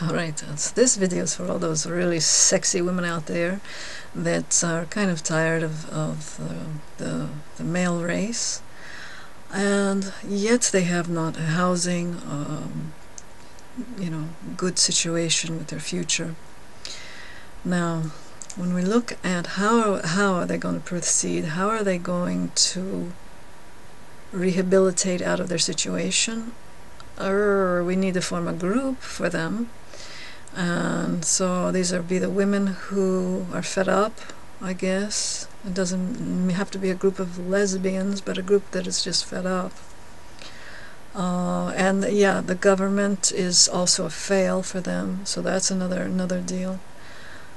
Alright, so this video is for all those really sexy women out there that are kind of tired of, of the, the, the male race and yet they have not a housing, um, you know, good situation with their future. Now, when we look at how, how are they going to proceed, how are they going to rehabilitate out of their situation, or we need to form a group for them and so these are be the women who are fed up I guess. It doesn't have to be a group of lesbians but a group that is just fed up. Uh, and yeah the government is also a fail for them so that's another another deal.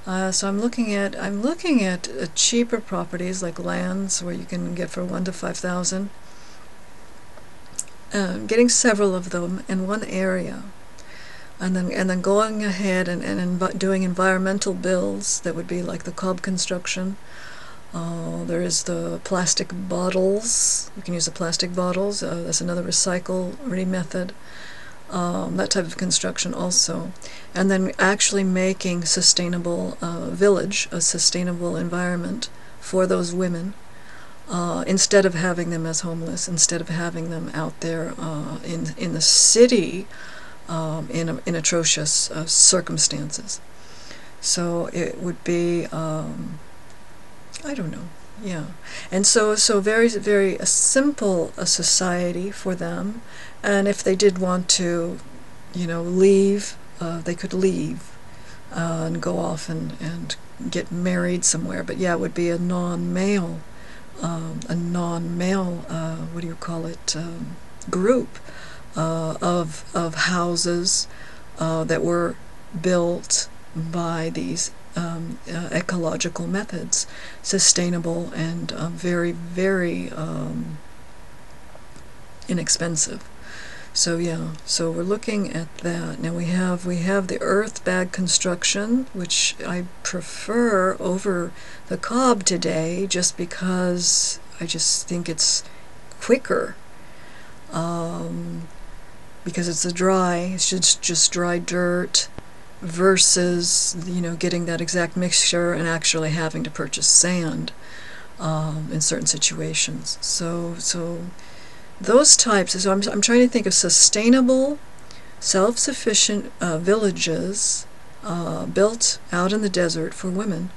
Uh, so I'm looking at I'm looking at uh, cheaper properties like lands where you can get for one to five thousand. Uh, getting several of them in one area and then and then going ahead and, and env doing environmental bills that would be like the cob construction. Uh, there is the plastic bottles. You can use the plastic bottles. Uh, that's another recycle method. Um, that type of construction also. And then actually making sustainable uh, village, a sustainable environment for those women. Uh, instead of having them as homeless, instead of having them out there uh, in in the city um, in, in atrocious uh, circumstances. So it would be, um, I don't know, yeah. And so, so very, very a simple a society for them. And if they did want to, you know, leave, uh, they could leave uh, and go off and, and get married somewhere. But yeah, it would be a non-male, um, a non-male, uh, what do you call it, um, group uh, of, of houses uh, that were built by these um, uh, ecological methods, sustainable and uh, very, very um, inexpensive. So yeah, so we're looking at that. Now we have we have the earth bag construction, which I prefer over the cob today, just because I just think it's quicker. Um, because it's a dry, it's just, just dry dirt versus, you know, getting that exact mixture and actually having to purchase sand um, in certain situations. So, so those types, so I'm, I'm trying to think of sustainable, self-sufficient uh, villages uh, built out in the desert for women.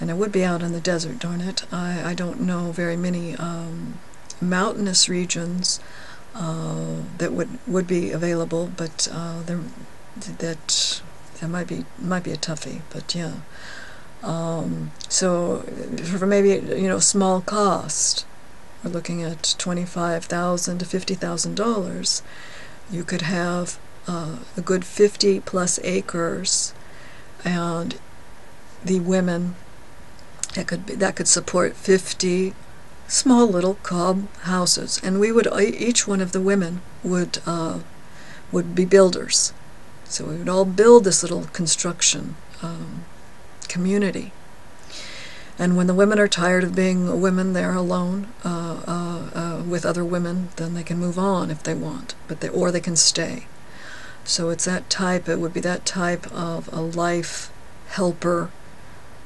And it would be out in the desert, darn it. I, I don't know very many um, mountainous regions that would would be available, but uh, there that that might be might be a toughie. But yeah, um, so for maybe you know small cost, we're looking at twenty five thousand to fifty thousand dollars. You could have uh, a good fifty plus acres, and the women that could be, that could support fifty small little cob houses, and we would each one of the women would uh, would be builders. So we would all build this little construction um, community. And when the women are tired of being women, they're alone uh, uh, uh, with other women, then they can move on if they want, but they, or they can stay. So it's that type, it would be that type of a life helper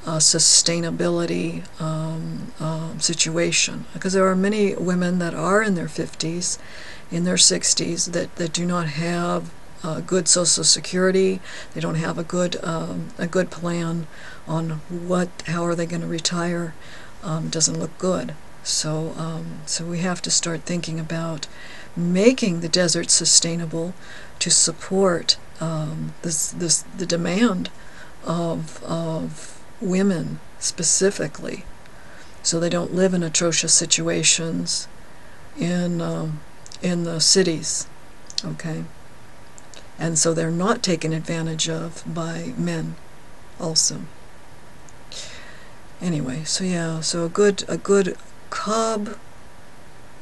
uh, sustainability um, uh, situation because there are many women that are in their 50s, in their 60s that, that do not have uh, good social security. They don't have a good um, a good plan on what how are they going to retire. Um, doesn't look good. So um, so we have to start thinking about making the desert sustainable to support um, this this the demand of of women specifically so they don't live in atrocious situations in um, in the cities okay? And so they're not taken advantage of by men also. Anyway so yeah so a good a good cob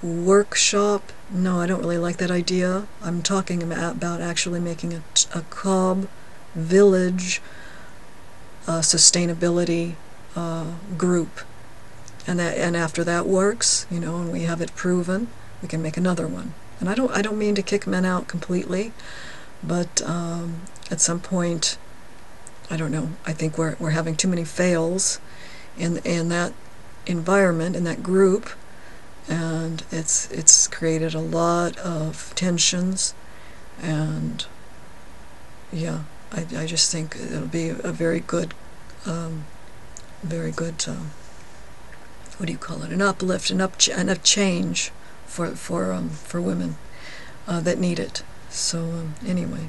workshop. No I don't really like that idea. I'm talking about, about actually making a, a cob village uh, sustainability uh, group. And that, and after that works, you know, and we have it proven, we can make another one. And I don't, I don't mean to kick men out completely, but um, at some point, I don't know. I think we're we're having too many fails in in that environment in that group, and it's it's created a lot of tensions, and yeah, I I just think it'll be a very good, um, very good. Um, what do you call it? An uplift, an up, an up change for for um, for women uh, that need it. So um, anyway,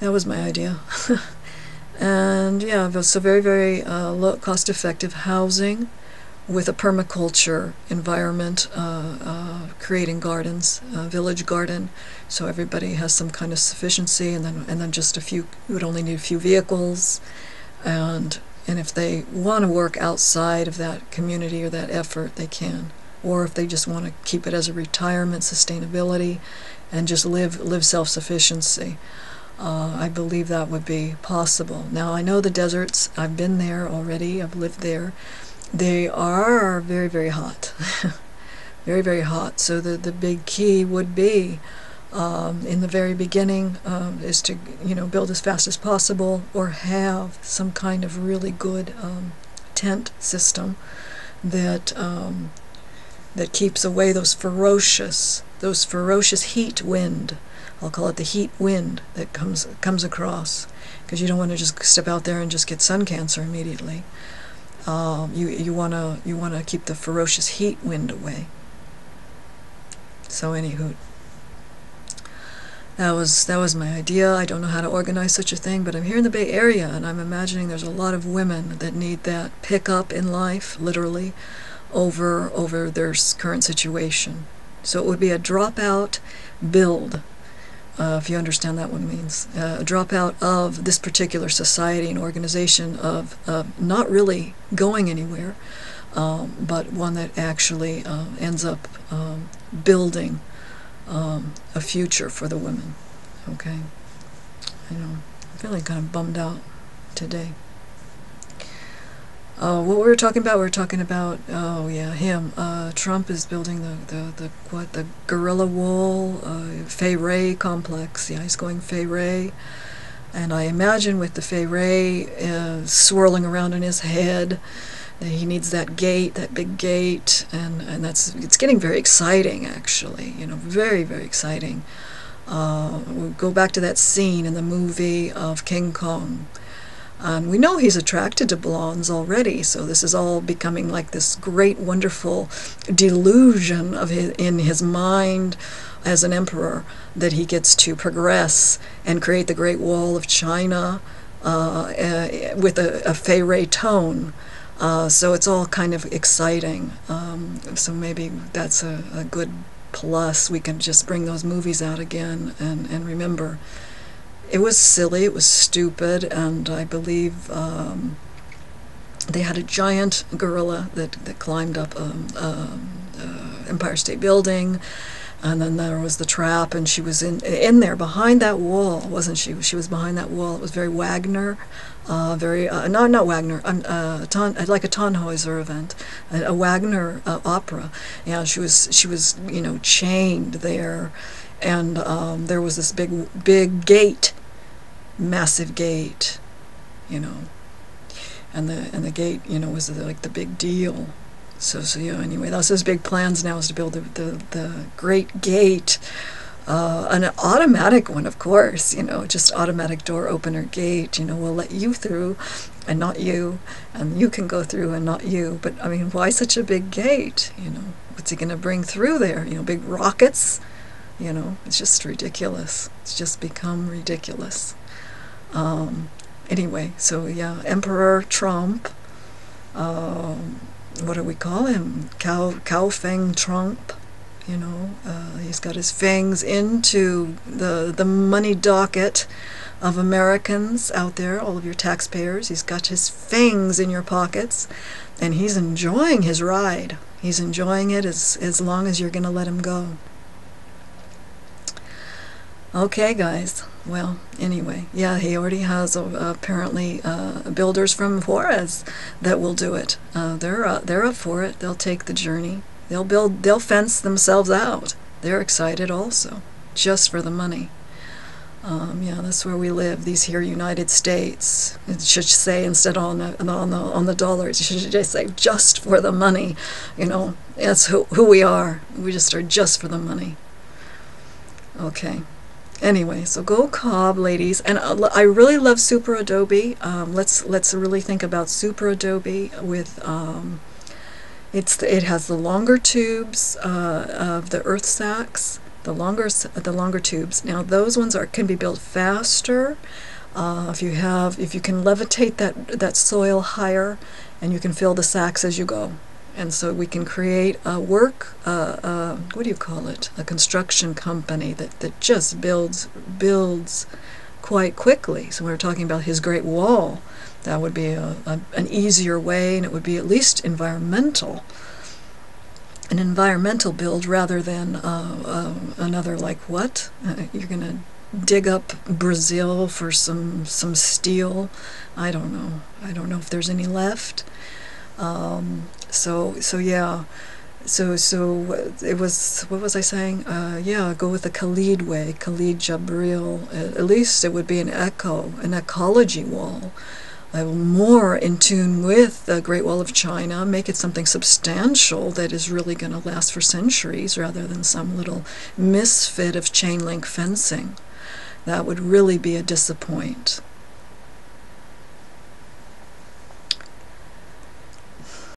that was my idea. and yeah, so very very uh, low cost effective housing with a permaculture environment, uh, uh, creating gardens, village garden, so everybody has some kind of sufficiency, and then and then just a few. You would only need a few vehicles, and and if they want to work outside of that community or that effort, they can. Or if they just want to keep it as a retirement, sustainability, and just live live self-sufficiency, uh, I believe that would be possible. Now I know the deserts. I've been there already. I've lived there. They are very very hot, very very hot. So the the big key would be um, in the very beginning um, is to you know build as fast as possible or have some kind of really good um, tent system that um, that keeps away those ferocious those ferocious heat wind. I'll call it the heat wind that comes comes across because you don't want to just step out there and just get sun cancer immediately um, you you want to you want to keep the ferocious heat wind away so anywho that was that was my idea. I don't know how to organize such a thing, but I'm here in the Bay Area, and I'm imagining there's a lot of women that need that pickup in life, literally, over over their current situation. So it would be a dropout build, uh, if you understand that one means. Uh, a dropout of this particular society and organization of not really going anywhere, um, but one that actually uh, ends up um, building um, a future for the women. Okay? I know. I'm feeling kind of bummed out today. Uh, what we were talking about, we were talking about, oh yeah, him. Uh, Trump is building the, the, the what, the Gorilla Wool, uh, Fay Wray complex. Yeah, he's going Fay Wray. And I imagine with the Fay Wray uh, swirling around in his head, that he needs that gate, that big gate, and, and that's it's getting very exciting actually. You know, very very exciting. Uh, we'll go back to that scene in the movie of King Kong. And we know he's attracted to blondes already, so this is all becoming like this great, wonderful delusion of his, in his mind as an emperor that he gets to progress and create the Great Wall of China uh, uh, with a, a Wray tone. Uh, so it's all kind of exciting. Um, so maybe that's a, a, good plus. We can just bring those movies out again and, and remember. It was silly, it was stupid, and I believe um, they had a giant gorilla that, that climbed up um, um uh, Empire State Building and then there was the trap and she was in in there behind that wall wasn't she she was behind that wall it was very wagner uh, very uh, not not Wagner, um, uh, ton, like a Tannhäuser event, a, a Wagner uh, opera. Yeah, she was she was you know chained there, and um, there was this big big gate, massive gate, you know, and the and the gate you know was like the big deal. So, so yeah, anyway, that's his big plans now is to build the, the, the great gate, uh, an automatic one, of course, you know, just automatic door opener gate, you know, we'll let you through and not you, and you can go through and not you. But, I mean, why such a big gate, you know? What's he going to bring through there? You know, big rockets? You know, it's just ridiculous. It's just become ridiculous. Um, anyway, so yeah, Emperor Trump. Um, what do we call him? Cow, Fang Trump. You know, uh, he's got his fangs into the the money docket of Americans out there, all of your taxpayers. He's got his fangs in your pockets, and he's enjoying his ride. He's enjoying it as as long as you're going to let him go. Okay, guys. Well, anyway, yeah, he already has uh, apparently uh, builders from Juarez that will do it. Uh, they're uh, they're up for it. They'll take the journey. They'll build. They'll fence themselves out. They're excited also, just for the money. Um, yeah, that's where we live. These here United States. It should say instead on the on the on the dollars. You should just say just for the money. You know, that's who who we are. We just are just for the money. Okay. Anyway, so go cob, ladies, and uh, I really love Super Adobe. Um, let's let's really think about Super Adobe with. Um, it's the, it has the longer tubes uh, of the earth sacks, the longer the longer tubes. Now those ones are can be built faster. Uh, if you have if you can levitate that that soil higher, and you can fill the sacks as you go and so we can create a work, uh, uh, what do you call it, a construction company that, that just builds builds quite quickly. So we were talking about his Great Wall. That would be a, a, an easier way, and it would be at least environmental. An environmental build rather than uh, uh another like what? Uh, you're going to dig up Brazil for some some steel. I don't know. I don't know if there's any left. Um, so so yeah. So so it was what was I saying? Uh, yeah, go with the Khalid way, Khalid Jabril. At least it would be an echo, an ecology wall. Uh, more in tune with the Great Wall of China, make it something substantial that is really going to last for centuries rather than some little misfit of chain link fencing. That would really be a disappoint.